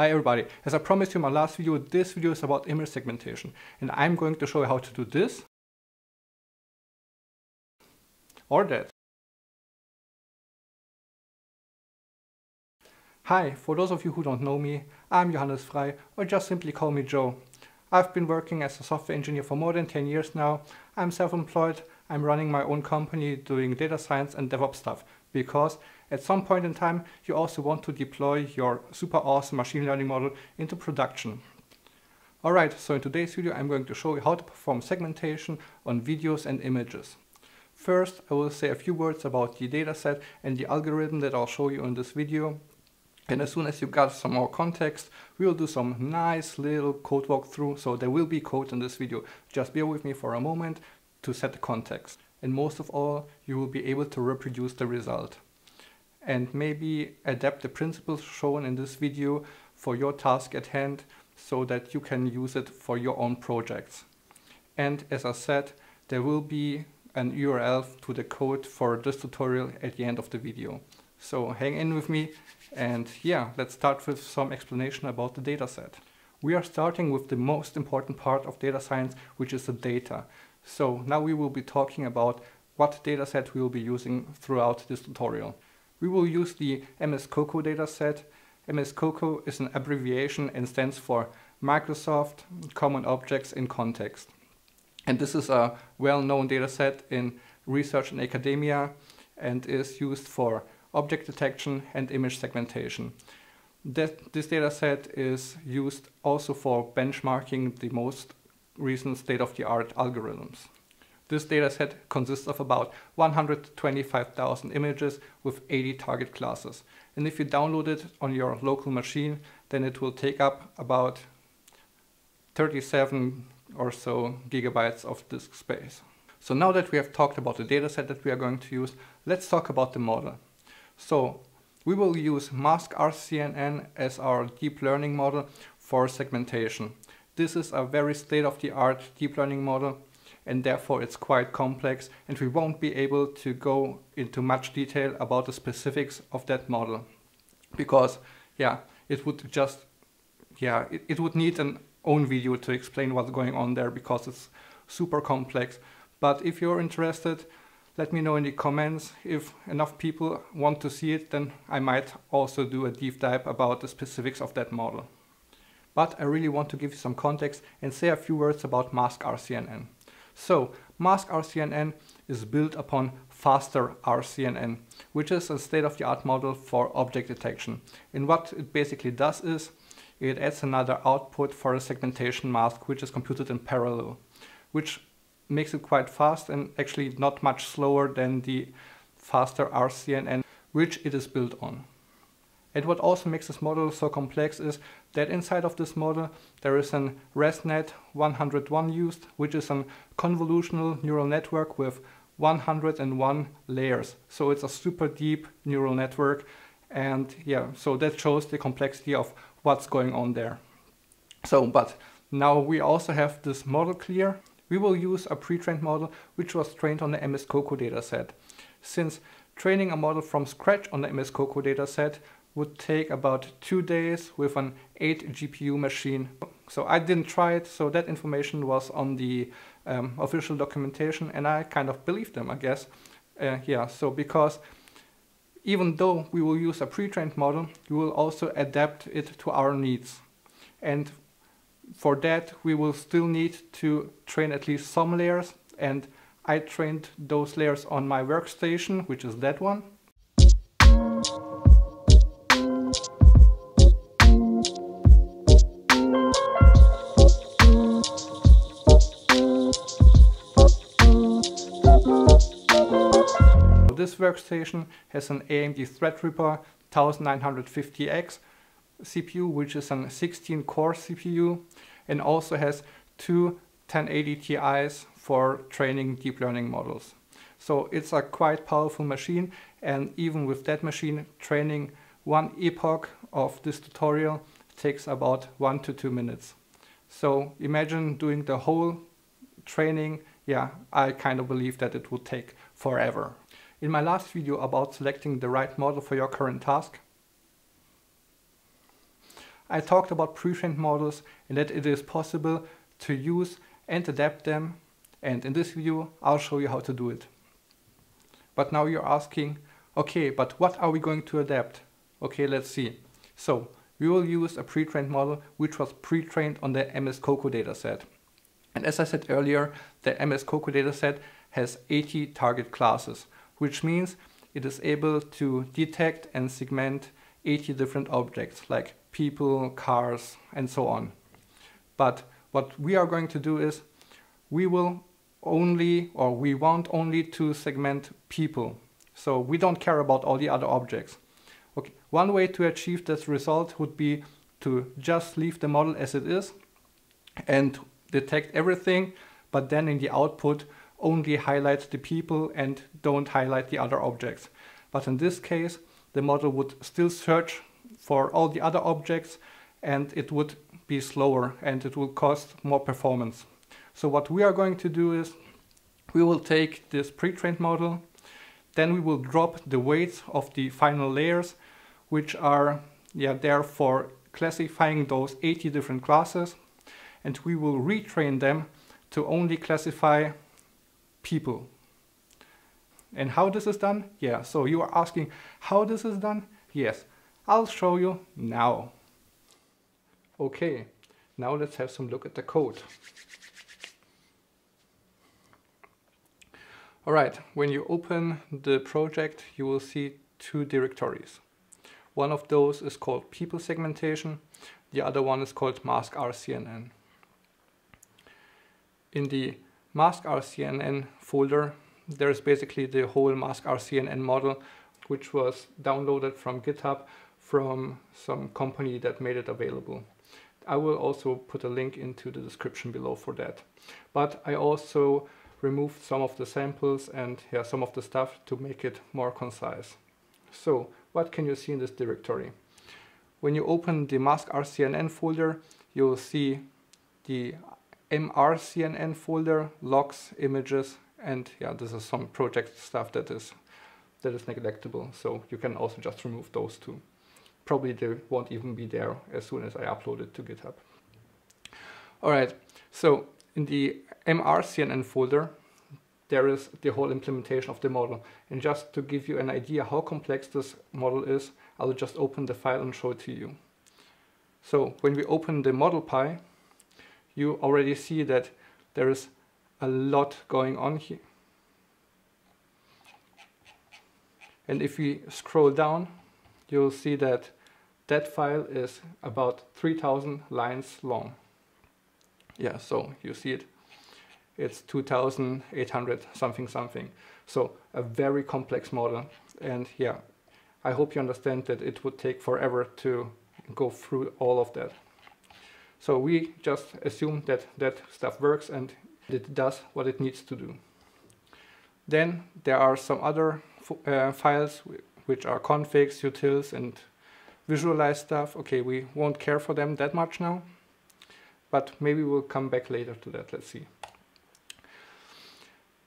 Hi everybody, as I promised you in my last video, this video is about image segmentation and I'm going to show you how to do this or that. Hi, for those of you who don't know me, I'm Johannes Frey or just simply call me Jo. I've been working as a software engineer for more than 10 years now. I'm self-employed, I'm running my own company doing data science and DevOps stuff because at some point in time you also want to deploy your super awesome machine learning model into production. Alright, so in today's video I'm going to show you how to perform segmentation on videos and images. First I will say a few words about the dataset and the algorithm that I'll show you in this video. And as soon as you got some more context, we will do some nice little code walkthrough. So there will be code in this video. Just bear with me for a moment to set the context. And most of all, you will be able to reproduce the result. And maybe adapt the principles shown in this video for your task at hand so that you can use it for your own projects. And as I said, there will be an URL to the code for this tutorial at the end of the video. So hang in with me and yeah, let's start with some explanation about the dataset. We are starting with the most important part of data science, which is the data. So now we will be talking about what dataset we will be using throughout this tutorial. We will use the MS COCO dataset. MS COCO is an abbreviation and stands for Microsoft Common Objects in Context. And this is a well-known dataset in research and academia and is used for object detection and image segmentation. That, this dataset is used also for benchmarking the most recent state-of-the-art algorithms. This dataset consists of about 125,000 images with 80 target classes. And if you download it on your local machine, then it will take up about 37 or so gigabytes of disk space. So now that we have talked about the dataset that we are going to use, let's talk about the model. So we will use Mask RCNN as our deep learning model for segmentation. This is a very state-of-the-art deep learning model and therefore it's quite complex and we won't be able to go into much detail about the specifics of that model because yeah it would just yeah it, it would need an own video to explain what's going on there because it's super complex but if you're interested let me know in the comments if enough people want to see it then I might also do a deep dive about the specifics of that model. But I really want to give you some context and say a few words about Mask RCNN. So Mask RCNN is built upon Faster RCNN, which is a state-of-the-art model for object detection. And what it basically does is it adds another output for a segmentation mask which is computed in parallel, which makes it quite fast and actually not much slower than the faster RCNN which it is built on. And what also makes this model so complex is that inside of this model there is an ResNet 101 used, which is a convolutional neural network with 101 layers. So it's a super deep neural network and yeah, so that shows the complexity of what's going on there. So, but now we also have this model clear. We will use a pre-trained model which was trained on the MS COCO dataset. Since training a model from scratch on the MS COCO dataset would take about two days with an 8 GPU machine. So I didn't try it, so that information was on the um, official documentation and I kind of believed them, I guess. Uh, yeah, so because even though we will use a pre-trained model, we will also adapt it to our needs. And for that, we will still need to train at least some layers. And I trained those layers on my workstation, which is that one. Workstation has an AMD Threadripper 1950X CPU, which is a 16 core CPU, and also has two 1080 Ti's for training deep learning models. So it's a quite powerful machine, and even with that machine, training one epoch of this tutorial takes about one to two minutes. So imagine doing the whole training, yeah, I kind of believe that it would take forever. In my last video about selecting the right model for your current task, I talked about pre-trained models and that it is possible to use and adapt them and in this video I'll show you how to do it. But now you're asking, okay, but what are we going to adapt? Okay, let's see. So we will use a pre-trained model which was pre-trained on the MS COCO dataset. And as I said earlier, the MS COCO dataset has 80 target classes, which means it is able to detect and segment 80 different objects like people, cars, and so on. But what we are going to do is we will only or we want only to segment people. So we don't care about all the other objects. Okay. One way to achieve this result would be to just leave the model as it is and detect everything, but then in the output only highlight the people and don't highlight the other objects. But in this case, the model would still search for all the other objects and it would be slower and it will cost more performance. So what we are going to do is we will take this pre-trained model, then we will drop the weights of the final layers, which are yeah, there for classifying those 80 different classes, and we will retrain them to only classify people. And how this is done? Yeah, so you are asking how this is done? Yes, I'll show you now. Okay, now let's have some look at the code. Alright, when you open the project, you will see two directories. One of those is called people segmentation, the other one is called mask rcnn. In the mask rcnn folder, there is basically the whole mask rcnn model, which was downloaded from GitHub from some company that made it available. I will also put a link into the description below for that. But I also removed some of the samples and yeah, some of the stuff to make it more concise. So what can you see in this directory? When you open the mask rcnn folder, you'll see the mrcnn folder, logs, images, and yeah, this is some project stuff that is that is neglectable. So you can also just remove those two. Probably they won't even be there as soon as I upload it to GitHub. All right, so in the mrcnn folder, there is the whole implementation of the model. And just to give you an idea how complex this model is, I'll just open the file and show it to you. So when we open the model model.py, you already see that there is a lot going on here. And if we scroll down, you'll see that that file is about 3000 lines long. Yeah, so you see it it's 2800 something something. So a very complex model. And yeah, I hope you understand that it would take forever to go through all of that. So we just assume that that stuff works and it does what it needs to do. Then there are some other uh, files which are configs, utils and visualize stuff. Okay, we won't care for them that much now, but maybe we'll come back later to that. Let's see.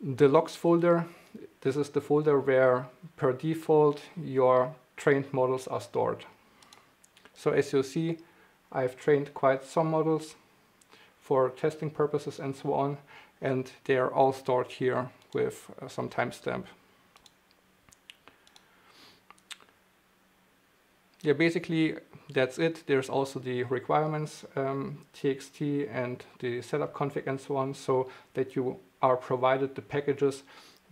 The logs folder, this is the folder where per default your trained models are stored. So as you see, I've trained quite some models for testing purposes and so on, and they are all stored here with uh, some timestamp. Yeah, basically that's it. There's also the requirements um, txt and the setup config and so on, so that you are provided the packages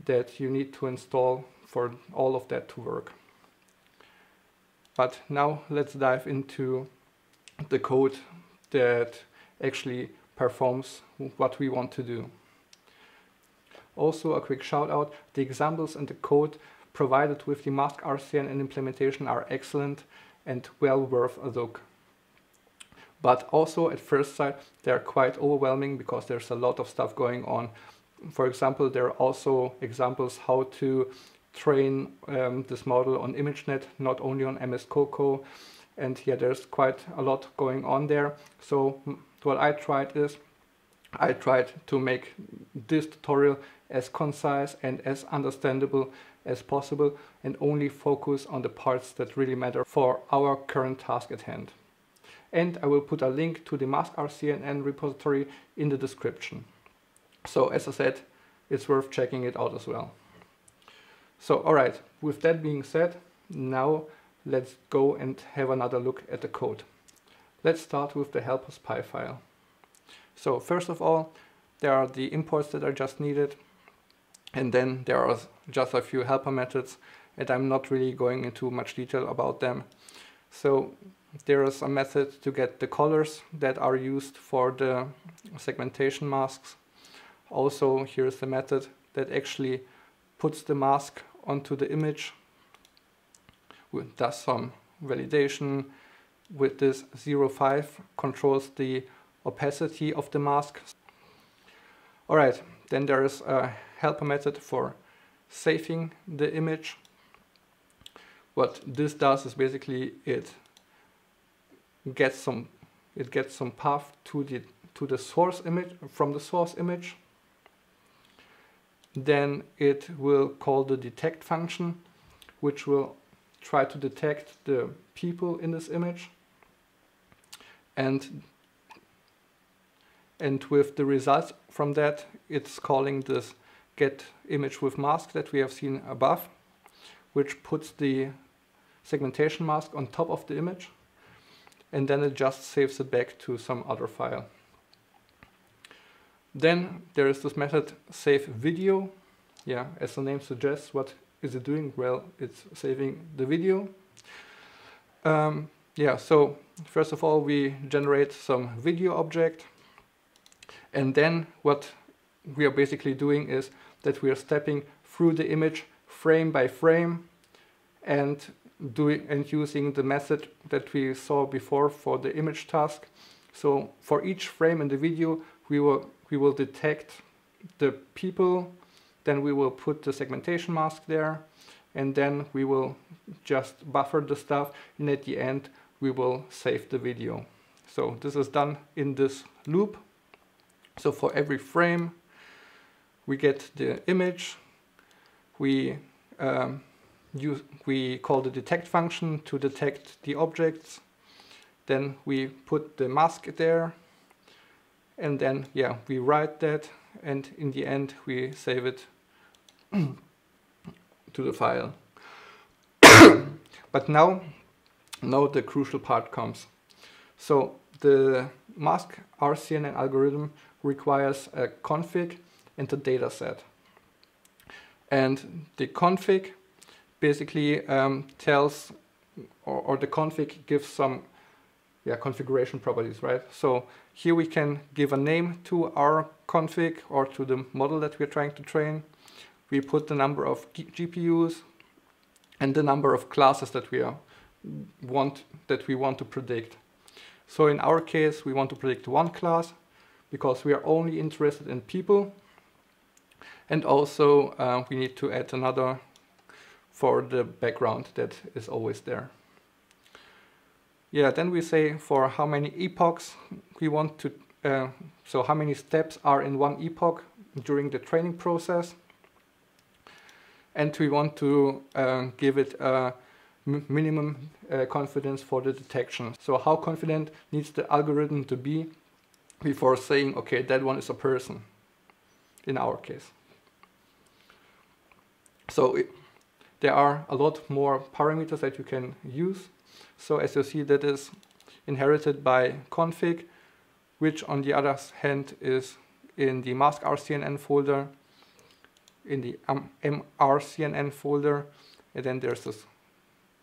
that you need to install for all of that to work. But now let's dive into the code that actually performs what we want to do. Also a quick shout out, the examples and the code provided with the mask RCNN implementation are excellent and well worth a look. But also at first sight they're quite overwhelming because there's a lot of stuff going on for example, there are also examples how to train um, this model on ImageNet, not only on MS COCO. And yeah, there's quite a lot going on there. So mm, what I tried is, I tried to make this tutorial as concise and as understandable as possible and only focus on the parts that really matter for our current task at hand. and I will put a link to the mask-rcnn repository in the description. So as I said, it's worth checking it out as well. So alright, with that being said, now let's go and have another look at the code. Let's start with the helpers.py file. So first of all, there are the imports that are just needed, and then there are just a few helper methods, and I'm not really going into much detail about them. So there is a method to get the colors that are used for the segmentation masks. Also, here's the method that actually puts the mask onto the image, does some validation with this 05, controls the opacity of the mask. Alright, then there is a helper method for saving the image. What this does is basically it gets some it gets some path to the to the source image from the source image. Then it will call the detect function, which will try to detect the people in this image. And and with the results from that, it's calling this get image with mask that we have seen above, which puts the segmentation mask on top of the image and then it just saves it back to some other file. Then there is this method save video. Yeah, as the name suggests, what is it doing? Well, it's saving the video. Um, yeah, so first of all, we generate some video object. And then what we are basically doing is that we are stepping through the image frame by frame and doing and using the method that we saw before for the image task. So for each frame in the video, we will we will detect the people, then we will put the segmentation mask there, and then we will just buffer the stuff, and at the end we will save the video. So this is done in this loop. So for every frame, we get the image, we um, use, we call the detect function to detect the objects. Then we put the mask there and then yeah we write that and in the end we save it to the file. but now, now the crucial part comes. So the mask RCNN algorithm requires a config and a dataset. And the config basically um, tells, or, or, the config gives some yeah, configuration properties, right? So here we can give a name to our config or to the model that we're trying to train. We put the number of GPUs and the number of classes that we are, want that we want to predict. So in our case, we want to predict one class because we are only interested in people. And also uh, we need to add another for the background that is always there. Yeah, then we say for how many epochs we want to, uh, so how many steps are in one epoch during the training process. And we want to uh, give it a minimum uh, confidence for the detection. So how confident needs the algorithm to be before saying, okay, that one is a person, in our case. So it, there are a lot more parameters that you can use. So as you see, that is inherited by config, which on the other hand is in the mask RCNN folder, in the um, mrcnn folder, and then there's this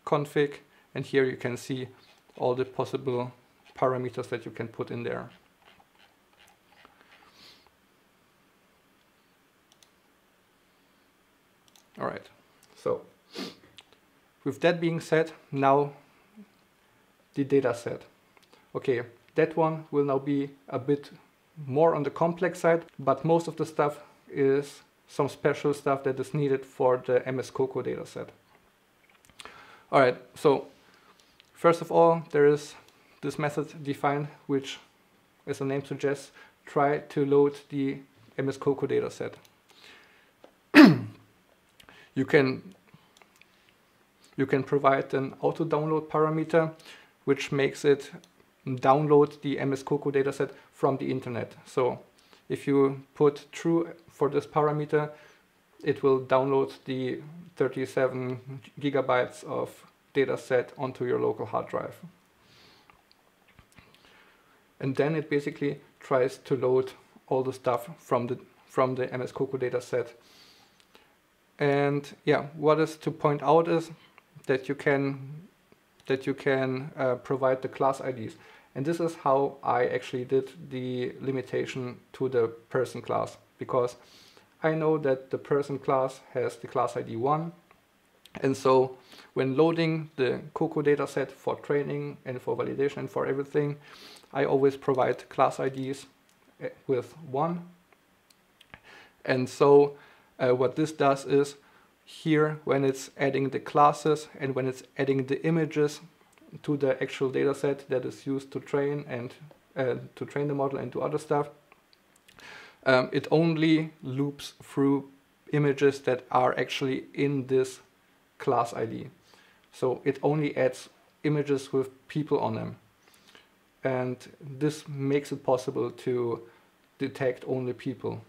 config, and here you can see all the possible parameters that you can put in there. All right. So with that being said, now the data set. Okay, that one will now be a bit more on the complex side, but most of the stuff is some special stuff that is needed for the MS Coco dataset. All right, so first of all, there is this method defined, which, as the name suggests, try to load the MS Coco dataset. You can you can provide an auto download parameter which makes it download the MS Coco dataset from the internet. So if you put true for this parameter, it will download the 37 gigabytes of dataset onto your local hard drive. And then it basically tries to load all the stuff from the from the MS Coco dataset. And yeah, what is to point out is that you can that you can uh, provide the class IDs. And this is how I actually did the limitation to the person class because I know that the person class has the class ID 1 and so when loading the Coco dataset for training and for validation and for everything, I always provide class IDs eh, with 1. And so uh, what this does is here when it's adding the classes and when it's adding the images to the actual dataset that is used to train and uh, to train the model and do other stuff, um, it only loops through images that are actually in this class ID. So it only adds images with people on them. And this makes it possible to detect only people.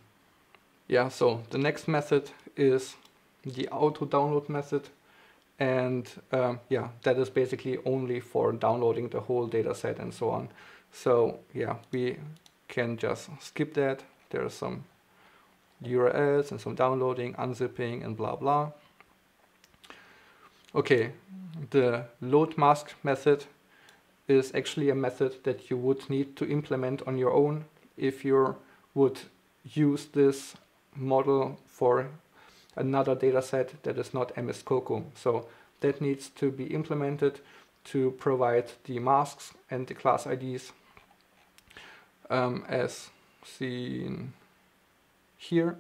Yeah, so the next method is the auto download method. And um, yeah, that is basically only for downloading the whole data set and so on. So yeah, we can just skip that. There are some URLs and some downloading, unzipping and blah blah. Okay, the load mask method is actually a method that you would need to implement on your own if you would use this model for another dataset that is not MS Coco. So that needs to be implemented to provide the masks and the class IDs um, as seen here.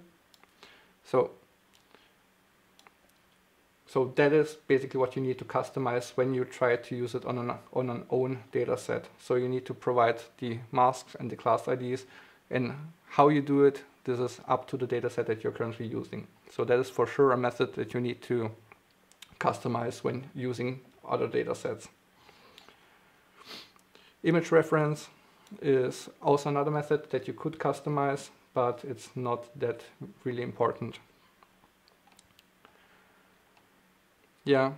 So so that is basically what you need to customize when you try to use it on an, on an own data set. So you need to provide the masks and the class IDs and how you do it, this is up to the data set that you're currently using. So that is for sure a method that you need to customize when using other data sets. Image reference is also another method that you could customize, but it's not that really important. Yeah,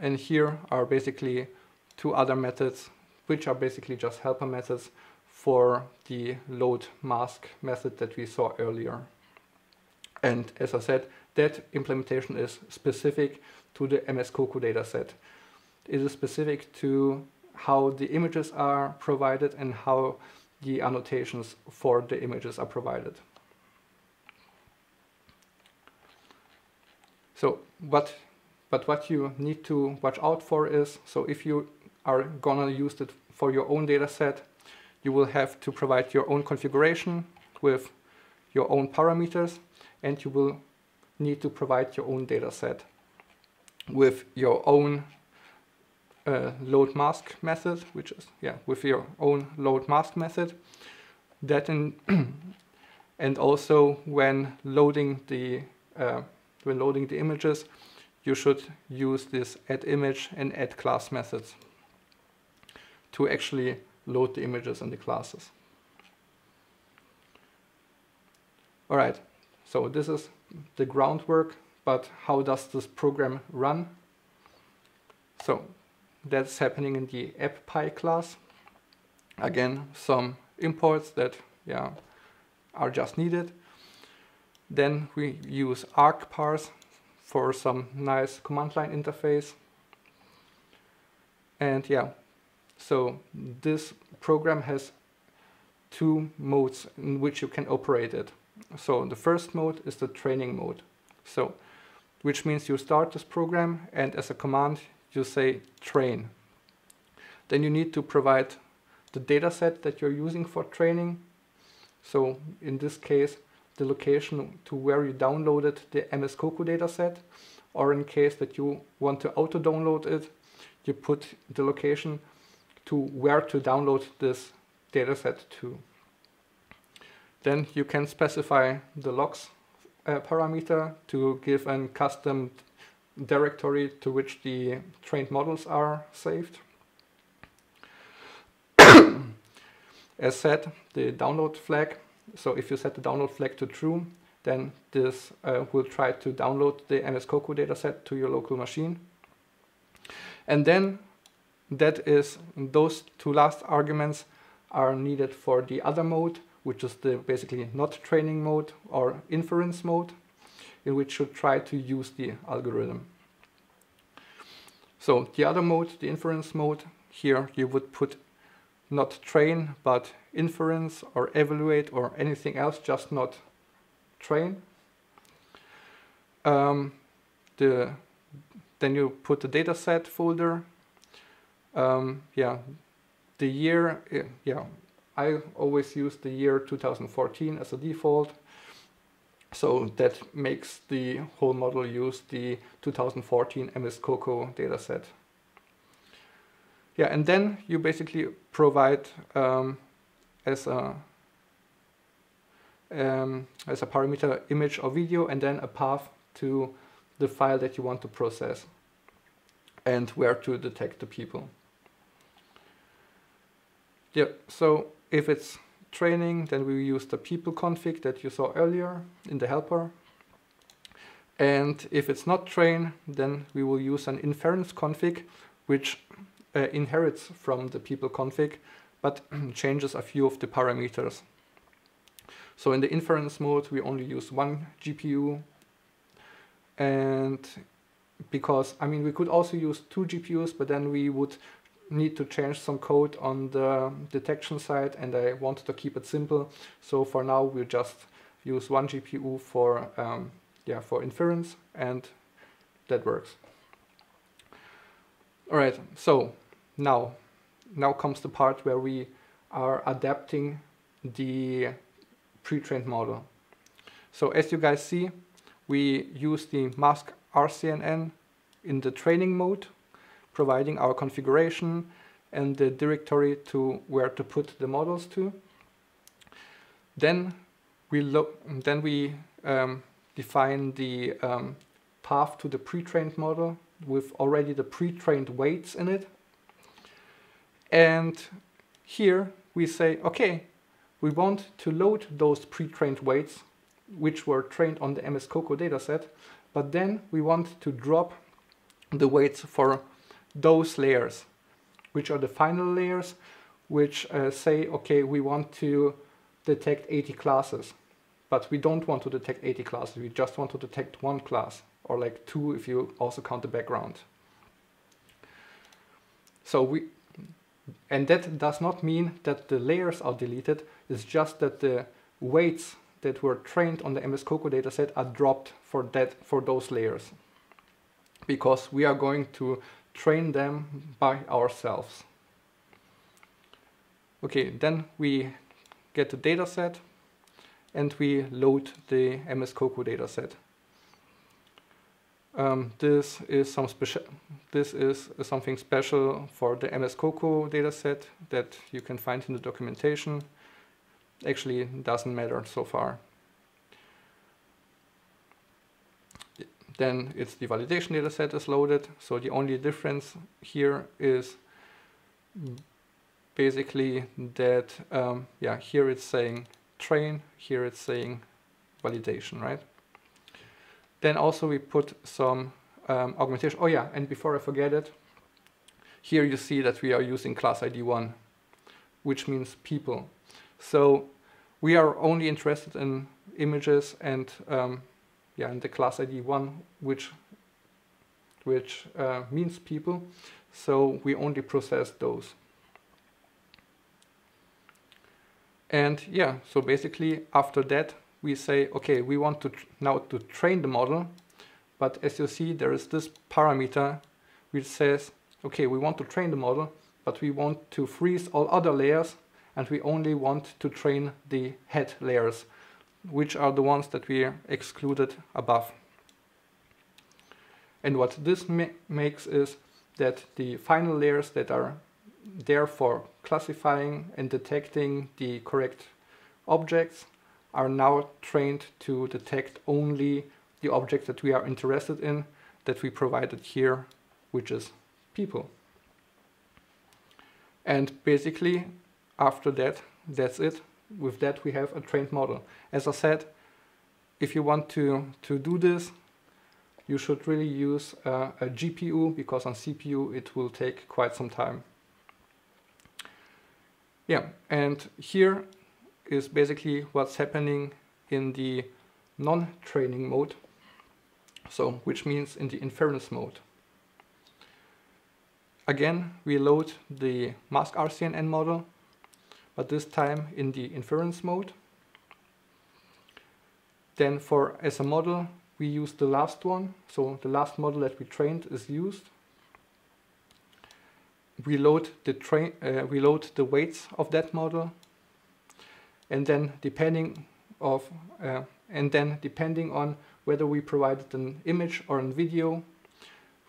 and here are basically two other methods, which are basically just helper methods for the load mask method that we saw earlier. And as I said, that implementation is specific to the MS Coco dataset. It is specific to how the images are provided and how the annotations for the images are provided. So what but what you need to watch out for is, so if you are gonna use it for your own data set, you will have to provide your own configuration with your own parameters and you will need to provide your own data set with your own uh, load mask method, which is, yeah, with your own load mask method. That in and also when loading the uh, when loading the images, you should use this add image and add class methods to actually load the images and the classes. All right, so this is the groundwork, but how does this program run? So that's happening in the app.py class. Again, some imports that yeah, are just needed. Then we use argparse for some nice command line interface. And yeah, so this program has two modes in which you can operate it. So the first mode is the training mode. So which means you start this program and as a command you say train. Then you need to provide the dataset that you're using for training. So in this case, the location to where you downloaded the MS Coco dataset, or in case that you want to auto-download it, you put the location to where to download this dataset to. Then you can specify the logs uh, parameter to give a custom directory to which the trained models are saved. as said, the download flag. So if you set the download flag to true, then this uh, will try to download the MS Coco dataset to your local machine. And then that is those two last arguments are needed for the other mode, which is the basically not training mode or inference mode, in which you try to use the algorithm. So the other mode, the inference mode, here you would put not train, but inference or evaluate or anything else, just not train. Um, the, then you put the dataset folder. Um, yeah, the year, eh, yeah, I always use the year 2014 as a default. So that makes the whole model use the 2014 MS Coco dataset. Yeah, and then you basically provide um, as a um, as a parameter image or video and then a path to the file that you want to process and where to detect the people. Yeah, so if it's training, then we use the people config that you saw earlier in the helper. And if it's not train, then we will use an inference config, which uh, inherits from the people config, but changes a few of the parameters. So in the inference mode, we only use one GPU. And because, I mean, we could also use two GPUs, but then we would need to change some code on the detection side and I wanted to keep it simple. So for now we'll just use one GPU for, um, yeah, for inference and that works. All right, so now, now comes the part where we are adapting the pre-trained model. So as you guys see, we use the mask RCNN in the training mode providing our configuration and the directory to where to put the models to. Then we look, then we um, define the um, path to the pre-trained model with already the pre-trained weights in it. And here we say, okay, we want to load those pre-trained weights which were trained on the MS Coco dataset, but then we want to drop the weights for those layers, which are the final layers, which uh, say, okay, we want to detect 80 classes, but we don't want to detect 80 classes, we just want to detect one class, or like two if you also count the background. So we, and that does not mean that the layers are deleted, it's just that the weights that were trained on the MS Coco dataset are dropped for that for those layers. Because we are going to train them by ourselves. Okay, then we get the dataset and we load the MS Coco dataset. Um, this is some special. This is something special for the MS Coco dataset that you can find in the documentation. Actually, doesn't matter so far. Then it's the validation data set is loaded. So the only difference here is basically that, um, yeah, here it's saying train, here it's saying validation, right? Then also we put some um, augmentation. Oh yeah, and before I forget it, here you see that we are using class ID 1, which means people. So we are only interested in images and um, yeah, and the class ID one, which which uh, means people. So we only process those. And yeah, so basically after that we say, okay, we want to now to train the model, but as you see, there is this parameter which says, okay, we want to train the model, but we want to freeze all other layers and we only want to train the head layers which are the ones that we excluded above. And what this ma makes is that the final layers that are there for classifying and detecting the correct objects are now trained to detect only the objects that we are interested in that we provided here, which is people. And basically, after that, that's it. With that we have a trained model. As I said, if you want to, to do this, you should really use a GPU because on CPU it will take quite some time. Yeah, and here is basically what's happening in the non-training mode, so which means in the inference mode. Again, we load the mask RCNN model, but this time in the inference mode. Then for as a model, we use the last one. So the last model that we trained is used. We load the train, uh, we load the weights of that model, and then depending of, uh, and then depending on whether we provided an image or a video,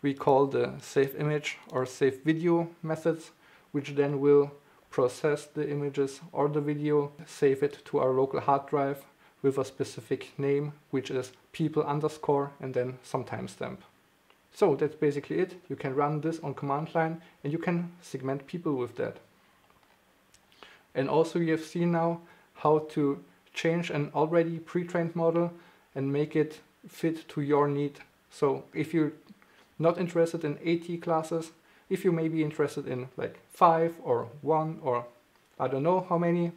we call the save image or save video methods, which then will process the images or the video, save it to our local hard drive, with a specific name, which is people underscore and then some timestamp. So that's basically it. You can run this on command line and you can segment people with that. And also you have seen now how to change an already pre-trained model and make it fit to your need. So if you're not interested in 80 classes, if you may be interested in like 5 or 1 or I don't know how many,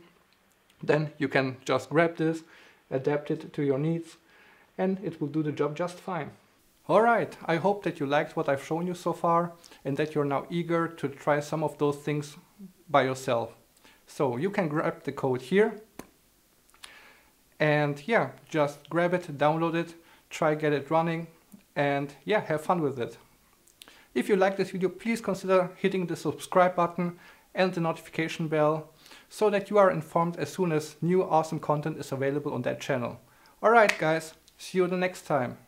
then you can just grab this adapt it to your needs, and it will do the job just fine. Alright, I hope that you liked what I've shown you so far and that you're now eager to try some of those things by yourself. So you can grab the code here and yeah, just grab it, download it, try get it running and yeah, have fun with it. If you like this video, please consider hitting the subscribe button and the notification bell so that you are informed as soon as new awesome content is available on that channel. Alright guys, see you the next time.